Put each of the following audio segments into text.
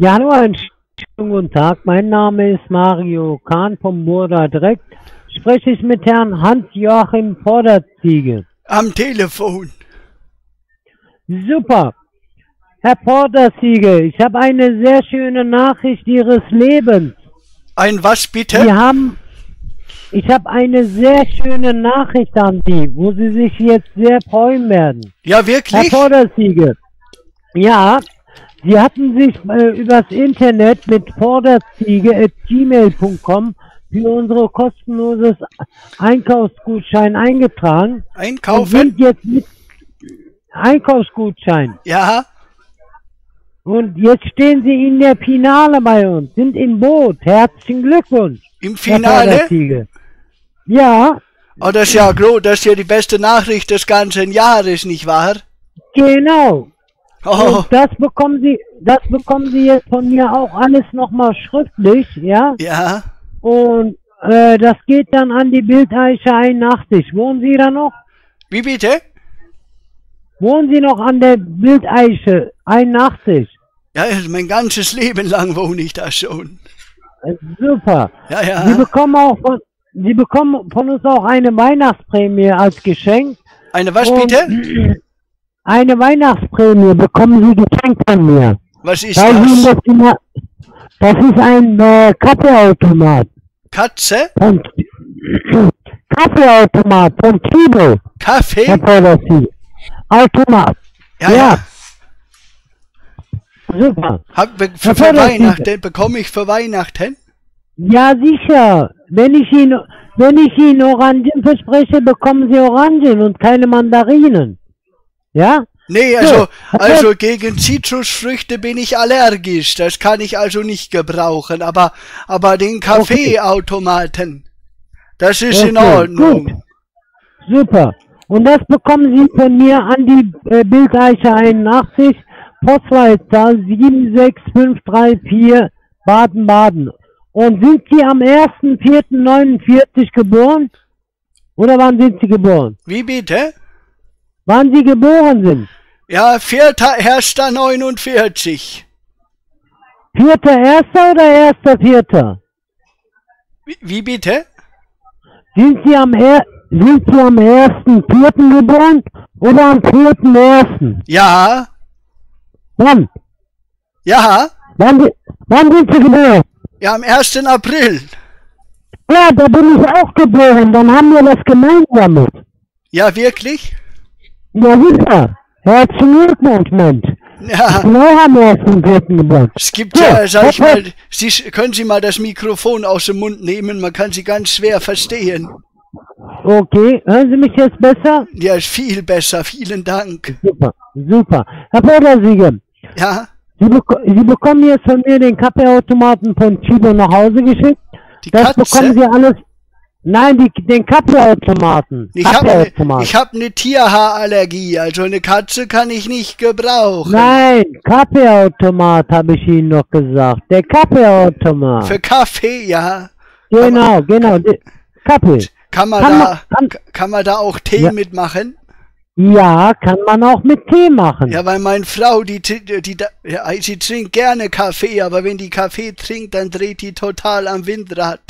Ja, hallo, einen schönen guten Tag. Mein Name ist Mario Kahn vom Burda direkt. Spreche ich mit Herrn Hans-Joachim Vorderziege. Am Telefon. Super. Herr Porterziege, ich habe eine sehr schöne Nachricht Ihres Lebens. Ein was bitte? Sie haben, ich habe eine sehr schöne Nachricht an Sie, wo Sie sich jetzt sehr freuen werden. Ja, Herr wirklich? Vorderziege, ja, Sie hatten sich äh, übers Internet mit vorderziege.gmail.com für unsere kostenloses Einkaufsgutschein eingetragen und Einkaufen? sind jetzt mit Einkaufsgutschein. Ja. Und jetzt stehen Sie in der Finale bei uns, sind im Boot. Herzlichen Glückwunsch. Im Finale? Ja, Oh, das ist ja groß, das ist ja die beste Nachricht des ganzen Jahres, nicht wahr? genau. Oh, Und das bekommen Sie, das bekommen Sie jetzt von mir auch alles nochmal schriftlich, ja? ja. Und äh, das geht dann an die Bildeiche 81. Wohnen Sie da noch? Wie bitte? Wohnen Sie noch an der Bildeiche 81? Ja, mein ganzes Leben lang wohne ich da schon. Äh, Super. Ja, Sie ja. bekommen auch von, Sie bekommen von uns auch eine Weihnachtsprämie als Geschenk. Eine was Und bitte? Eine Weihnachtsprämie bekommen Sie geschenkt von mir. Was ist das? das, immer, das ist ein äh, Kaffeeautomat. Katze? Von, Kaffeeautomat von Chibo. Kaffee? Polossi. Automat. Ja, ja. ja. Super. Hab, für, für Weihnachten, bekomme ich für Weihnachten? Ja, sicher. Wenn ich Ihnen, wenn ich Ihnen Orangen verspreche, bekommen Sie Orangen und keine Mandarinen. Ja? Nee, So, also, also gegen Zitrusfrüchte bin ich allergisch. Das kann ich also nicht gebrauchen. Aber, aber den Kaffeeautomaten, das ist in Okay, Ordnung. gut. Super. Und das bekommen Sie von mir an die äh, Bildeiche 81, Postleitzahl 76534 Baden-Baden. Und sind Sie am 1.4.49 geboren? Oder wann sind Sie geboren? Wie bitte? Wann Sie geboren sind? Ja, vierter, erster 49. Vierter Erster oder Erster Vierter? Wie, wie bitte? Sind Sie am er sind Sie am ersten Vierten geboren oder am vierten Ersten? Ja, Wann? ja, Wann, wann sind Sie geboren? ja, am 1. April. Ja, da bin ich auch geboren. Dann haben wir das gemeinsam. Ja, wirklich? Ja, super. Herzlichen Glückwunsch, Mensch. Ja, Genau haben wir ersten vierten geboren. es gibt Ja, ja, sag ich mal, Sie, können Sie mal das Mikrofon aus dem Mund nehmen? Man kann Sie ganz schwer verstehen. Okay, hören Sie mich jetzt besser? Ja, ist viel besser. Vielen Dank. Super, super. Herr Fördersieger, Ja, Sie, beko Sie bekommen jetzt von mir den Kaffeeautomaten von Chibo nach Hause geschickt. die Das Katze. bekommen Sie alles. Nein, die, den Kaffeeautomaten. Ich habe ich hab eine Tierhaarallergie, also eine Katze kann ich nicht gebrauchen. Nein, Kaffeeautomat habe ich Ihnen noch gesagt. Der Kaffeeautomat. Für Kaffee, ja. genau, genau. der Kaffee. Kann man, Kann da, man- kann- kann man da auch Tee Ja. mitmachen? Ja, kann man auch mit Tee machen. Ja, weil meine Frau, die, die, die, ja, sie trinkt gerne Kaffee, aber wenn die Kaffee trinkt, dann dreht die total am Windrad.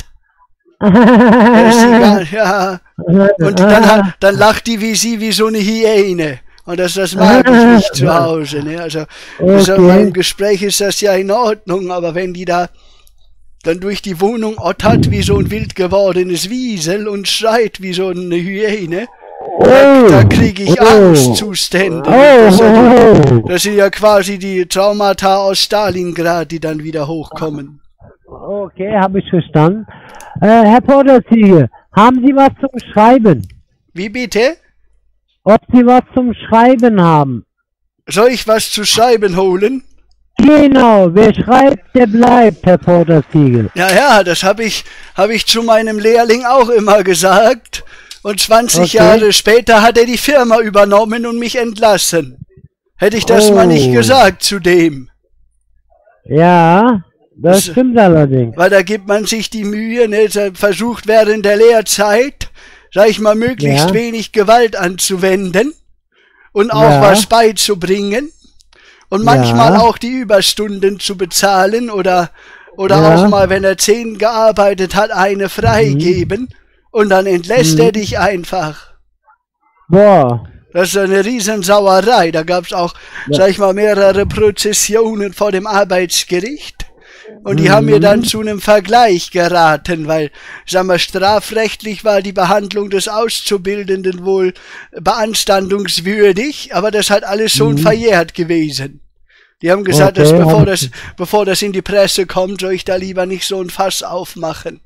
Ja, ja. Und dann, hat- dann lacht die wie sie, wie so eine Hyäne. Und das, das mag ich nicht zu Hause. Ne? Also, also Okay. im Gespräch ist das ja in Ordnung, aber wenn die da dann durch die Wohnung ottert wie so ein wild gewordenes Wiesel und schreit wie so eine Hyäne, da, da kriege ich oh. Angstzustände. Oh, Das, sind ja- oh, das sind ja quasi die Traumata aus Stalingrad, die dann wieder hochkommen. oh. Okay, habe ich verstanden. Äh, Herr Porterziege, haben Sie was zum Schreiben? Wie bitte? Ob Sie was zum Schreiben haben? Soll ich was zu schreiben holen? Genau, wer schreibt, der bleibt, Herr Porterziege. Ja, ja, das habe ich, hab ich zu meinem Lehrling auch immer gesagt. Und 20 Okay. Jahre später hat er die Firma übernommen und mich entlassen. Hätte ich das mal nicht Oh. gesagt zu dem. Ja, das stimmt allerdings. Weil da gibt man sich die Mühe, ne, versucht während der Lehrzeit, sag ich mal, möglichst Ja. wenig Gewalt anzuwenden und auch Ja. was beizubringen. und manchmal Ja. auch die Überstunden zu bezahlen oder, oder auch mal, wenn er zehn gearbeitet hat, eine freigeben und dann entlässt Mhm. er dich einfach. Boah. Das ist eine Riesensauerei. Da gab es auch, sag ich mal, mehrere Prozessionen vor dem Arbeitsgericht. Und die haben mir dann zu einem Vergleich geraten, weil, sagen wir, strafrechtlich war die Behandlung des Auszubildenden wohl beanstandungswürdig, aber das hat alles schon verjährt gewesen. Die haben gesagt, dass Okay, bevor haben- das, bevor das in die Presse kommt, soll ich da lieber nicht so ein Fass aufmachen.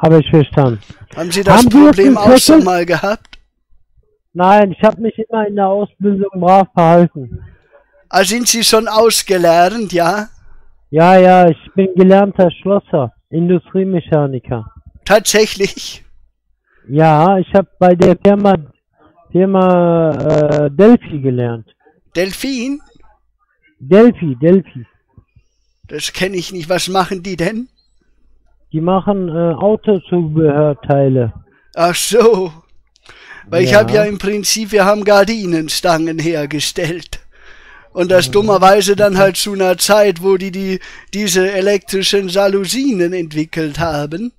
Habe ich verstanden. Haben Sie das Haben Problem auch schon mal gehabt? Nein, ich habe mich immer in der Ausbildung brav verhalten. Ah, sind Sie schon ausgelernt, ja? Ja, ja, ich bin gelernter Schlosser, Industriemechaniker. Tatsächlich. Ja, ich habe bei der Firma Firma äh, Delphi gelernt. Delfin? Delphi, Delphi. Das kenne ich nicht. Was machen die denn? Die machen äh, Autozubehörteile. Ach so. Weil ich Ja. habe ja im Prinzip, wir haben Gardinenstangen hergestellt. Und das dummerweise dann halt zu einer Zeit, wo die, die diese elektrischen Jalousien entwickelt haben.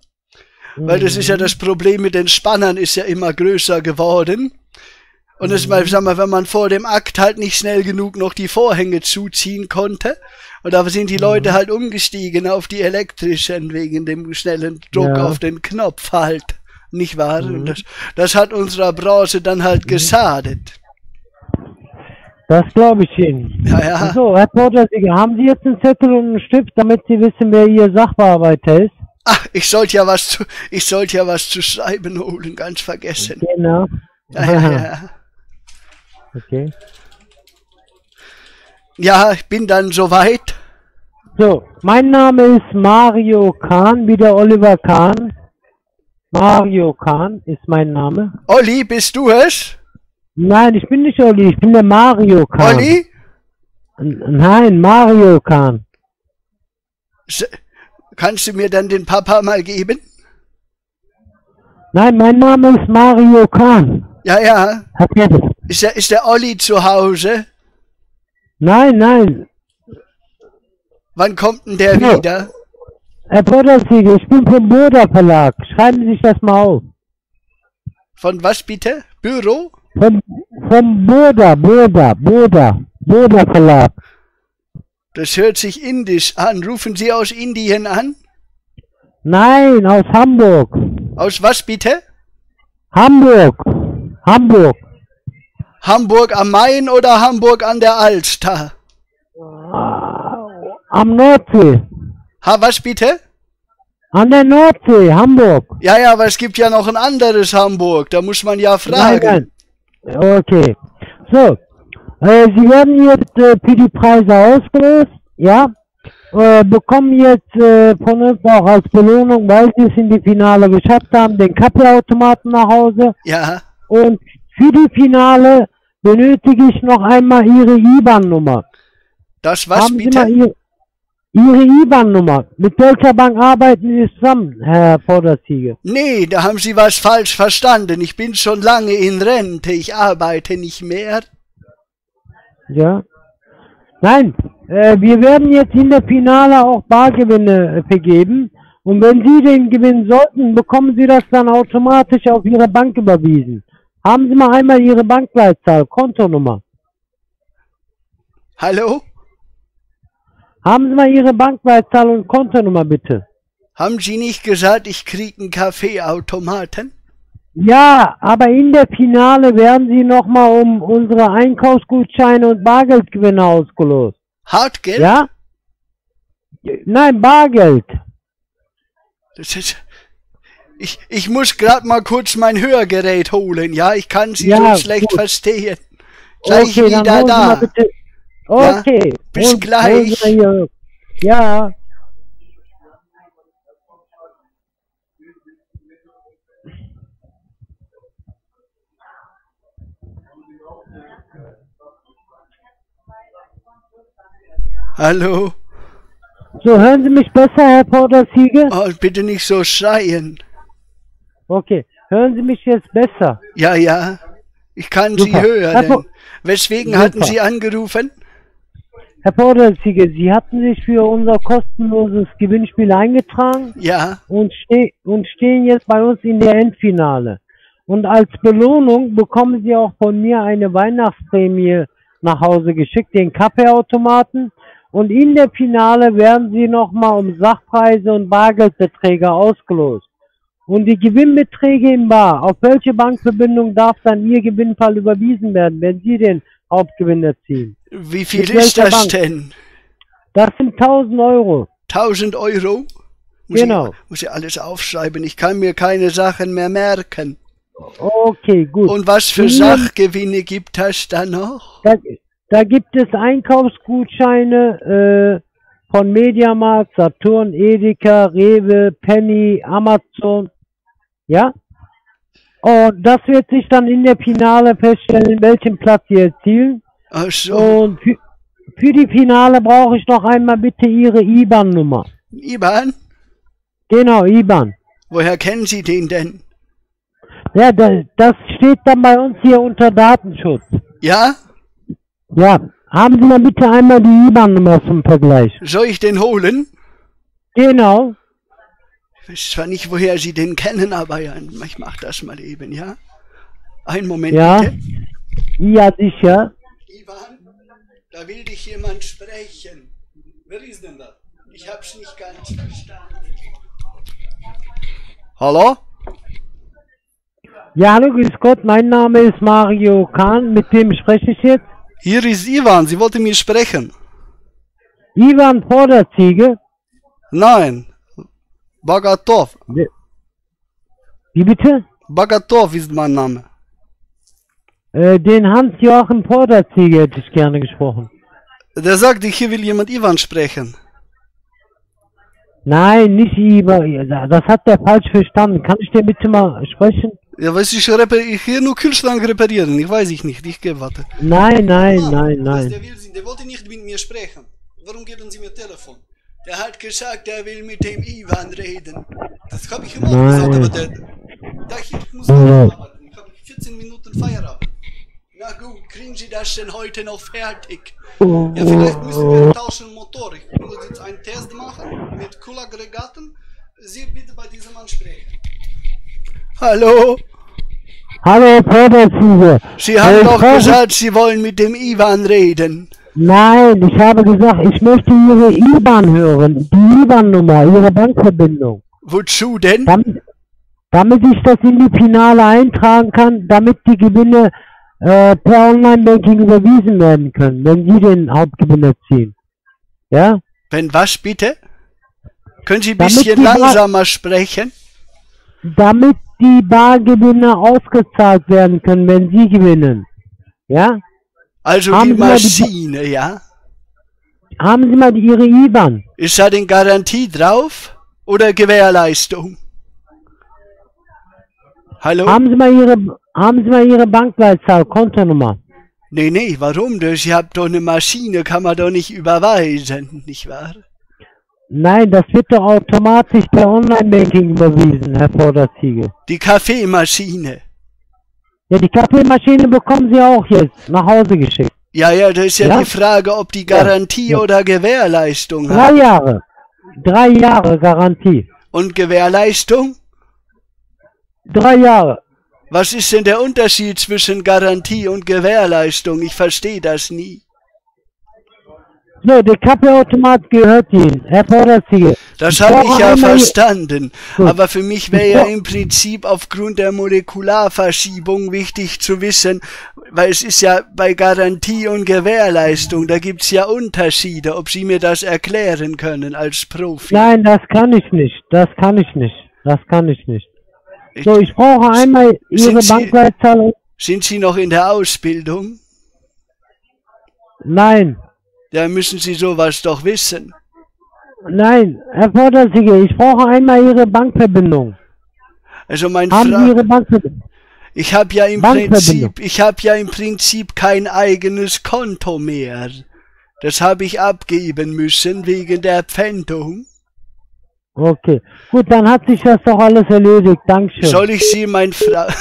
Weil das ist ja das Problem mit den Spannern ist ja immer größer geworden. Und das mal, sag mal, wenn man vor dem Akt halt nicht schnell genug noch die Vorhänge zuziehen konnte. Und da sind die Leute halt umgestiegen auf die elektrischen wegen dem schnellen Druck Ja. auf den Knopf halt. Nicht wahr? Und das, das hat unserer Branche dann halt geschadet. Das glaube ich Ihnen. Ja, ja. So, Herr Portersieger, haben Sie jetzt einen Zettel und einen Stift, damit Sie wissen, wer Ihr Sachbearbeiter ist? Ach, ich sollte ja was zu, ich sollte ja was zu schreiben holen, ganz vergessen. Genau. Ja, ja, ja. Okay. Ja, ich bin dann soweit. So, mein Name ist Mario Kahn, wie der Oliver Kahn. Mario Kahn ist mein Name. Olli, bist du es? Nein, ich bin nicht Olli, ich bin der Mario Kahn. Olli? Nein, Mario Kahn. Kannst du mir dann den Papa mal geben? Nein, mein Name ist Mario Kahn. Ja, ja. Ist der, ist der Olli zu Hause? Nein, nein. Wann kommt denn der Ja. wieder? Herr Pottersiegel, ich bin vom Burda Verlag. Schreiben Sie sich das mal auf. Von was bitte? Büro? Vom, vom Burda, Burda, Burda, Burda Verlag. Das hört sich indisch an. Rufen Sie aus Indien an? Nein, aus Hamburg. Aus was bitte? Hamburg. Hamburg. Hamburg am Main oder Hamburg an der Alster? Am Nordsee. Ha, was bitte? An der Nordsee, Hamburg. Ja, ja, aber es gibt ja noch ein anderes Hamburg. Da muss man ja fragen. Nein, nein. Okay. So. Äh, Sie werden jetzt äh, für die Preise ausgelost, ja? Äh, bekommen jetzt äh, von uns auch als Belohnung, weil Sie es in die Finale geschafft haben, den Kaffeeautomaten nach Hause. Ja, Und für die Finale benötige ich noch einmal Ihre IBAN-Nummer. das was haben bitte? Ihre, IBAN-Nummer. Mit welcher Bank arbeiten Sie zusammen, Herr Vorderziege? Nee, da haben Sie was falsch verstanden. Ich bin schon lange in Rente. Ich arbeite nicht mehr. Ja. Nein, äh, wir werden jetzt in der Finale auch Bargewinne äh, vergeben. Und wenn Sie den gewinnen sollten, bekommen Sie das dann automatisch auf Ihre Bank überwiesen. Haben Sie mal einmal Ihre Bankleitzahl, Kontonummer. Hallo? Haben Sie mal Ihre Bankleitzahl und Kontonummer bitte. Haben Sie nicht gesagt, ich krieg einen Kaffeeautomaten? Ja, aber in der Finale werden Sie nochmal um unsere Einkaufsgutscheine und Bargeldgewinne ausgelost. Hartgeld? Ja? Nein, Bargeld. Das ist, ich, ich muss gerade mal kurz mein Hörgerät holen, ja? Ich kann Sie Ja, so schlecht gut. verstehen. Gleich okay, wieder da. Okay. bis Holen- gleich. Sie Ja. Hallo? So, hören Sie mich besser, Herr Porterziege? Oh, bitte nicht so schreien. Okay. Hören Sie mich jetzt besser? Ja, ja. Ich kann Sie Super. hören. Also- Weswegen Super. hatten Sie angerufen? Herr Vorsitzender, Sie hatten sich für unser kostenloses Gewinnspiel eingetragen Ja, und, ste und stehen jetzt bei uns in der Endfinale. Und als Belohnung bekommen Sie auch von mir eine Weihnachtsprämie nach Hause geschickt, den Kaffeeautomaten. Und in der Finale werden Sie nochmal um Sachpreise und Bargeldbeträge ausgelost. Und die Gewinnbeträge im Bar, auf welche Bankverbindung darf dann Ihr Gewinnfall überwiesen werden, wenn Sie den Hauptgewinn erzielen? Wie viel Mit ist das Bank? denn? Das sind 1000 Euro. 1000 Euro? Muss Genau. Ich, muss ich alles aufschreiben. Ich kann mir keine Sachen mehr merken. Okay, gut. Und was für Sachgewinne gibt es da noch? Da, da gibt es Einkaufsgutscheine äh, von Mediamarkt, Saturn, Edeka, Rewe, Penny, Amazon. Ja? Und das wird sich dann in der Finale feststellen, welchen Platz sie erzielen. Ach so, Und für, für die Finale brauche ich noch einmal bitte Ihre IBAN-Nummer. Ivan, Genau, IBAN. woher kennen Sie den denn? Ja, das, das steht dann bei uns hier unter Datenschutz. Ja? Ja, haben Sie mal bitte einmal die IBAN-Nummer zum Vergleich. Soll ich den holen? Genau. Ich weiß zwar nicht, woher Sie den kennen, aber ja, ich mach das mal eben, ja? Einen Moment Ja. bitte. Ja, sicher. Da will dich jemand sprechen. Wer ist denn da? Ich hab's nicht ganz verstanden. Hallo? Ja, hallo, grüß Gott, mein Name ist Mario Kahn, mit wem spreche ich jetzt? Hier ist Ivan, Sie wollten mir sprechen. Ivan Vorderziege. Nein. Bagatov. Wie bitte? Bagatov ist mein Name. Äh, den Hans-Joachim Vorderziege hätte ich gerne gesprochen. Der sagte, hier will jemand Ivan sprechen. Nein, nicht Ivan, das hat der falsch verstanden. Kann ich den bitte mal sprechen? Ja, weiß ich, ich hier nur Kühlschrank reparieren. Ich weiß ich nicht. Ich gehe, warte. Nein, nein, nein, Was, nein. Der, will, Sie- der wollte nicht mit mir sprechen. Warum geben Sie mir Telefon? Der hat gesagt, er will mit dem Ivan reden. Das habe ich auch Nein. gesagt, aber der... Da ich, ich muss Nein. arbeiten. Ich habe 14 Minuten Feierabend. Na gut, kriegen Sie das denn heute noch fertig? Ja, vielleicht müssen wir tauschen Motor. Ich muss jetzt einen Test machen mit Coolaggregaten. Sie bitte bei diesem Mann sprechen. Hallo? Hallo, Vorderziege. Sie haben Äh, doch gesagt, Sie wollen mit dem Ivan reden. Nein, ich habe gesagt, ich möchte Ihre IBAN hören. Die IBAN-Nummer, Ihre Bankverbindung. Wozu denn? damit, damit ich das in die Finale eintragen kann, damit die Gewinne äh, per Online-Banking überwiesen werden können, wenn Sie den Hauptgewinn erzielen. Ja? Wenn was bitte? Können Sie ein Damit bisschen die Bar- langsamer sprechen? Damit die Bargewinne ausgezahlt werden können, wenn Sie gewinnen. Ja? Also Haben die mal die- Maschine, ja? Haben Sie mal die, Ihre IBAN? Ist da denn Garantie drauf? Oder Gewährleistung? Hallo? Haben Sie mal Ihre, haben Sie mal Ihre Bankleitzahl, Kontonummer? nee, nee, warum das? Ich hab doch eine Maschine, kann man doch nicht überweisen, nicht wahr? Nein, das wird doch automatisch per Online-Banking überwiesen, Herr Vorderziege. Die Kaffeemaschine. Ja, die Kaffeemaschine bekommen Sie auch jetzt nach Hause geschickt. Ja, ja, das ist ja, Ja? die Frage, ob die Garantie Ja. oder Gewährleistung hat. Drei Jahre. Drei Jahre Garantie. Und Gewährleistung? Drei Jahre. Was ist denn der Unterschied zwischen Garantie und Gewährleistung? Ich verstehe das nie. So, der Kaffeeautomat gehört Ihnen, Herr Vorderziege. Das habe ich ja verstanden. Gut. Aber für mich wäre ja im Prinzip aufgrund der Molekularverschiebung wichtig zu wissen, weil es ist ja bei Garantie und Gewährleistung, da gibt's ja Unterschiede, ob Sie mir das erklären können als Profi. Nein, das kann ich nicht. Das kann ich nicht. Das kann ich nicht. Ich- So, ich brauche einmal Ihre Sie- Bankleitzahl. und- Sind Sie noch in der Ausbildung? Nein. Da müssen Sie sowas doch wissen. Nein, Herr Vorderziege, ich brauche einmal Ihre Bankverbindung. Also mein Haben Sie Fra Ihre Bankverbindung? ich habe ja im. Prinzip, ich habe ja im Prinzip kein eigenes Konto mehr. Das habe ich abgeben müssen wegen der Pfändung. Okay. Gut, dann hat sich das doch alles erledigt. Dankeschön. Soll ich Sie, mein Frau...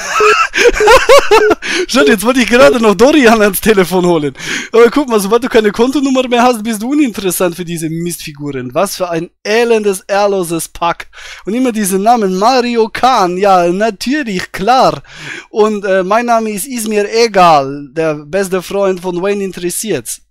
Schon, jetzt wollte ich gerade noch Dorian ans Telefon holen. Aber guck mal, sobald du keine Kontonummer mehr hast, bist du uninteressant für diese Mistfiguren. Was für ein elendes, ehrloses Pack. Und immer diesen Namen Mario Khan. Ja, natürlich, klar. Und äh, mein Name ist Ismir Egal, der beste Freund von Wayne interessiert's.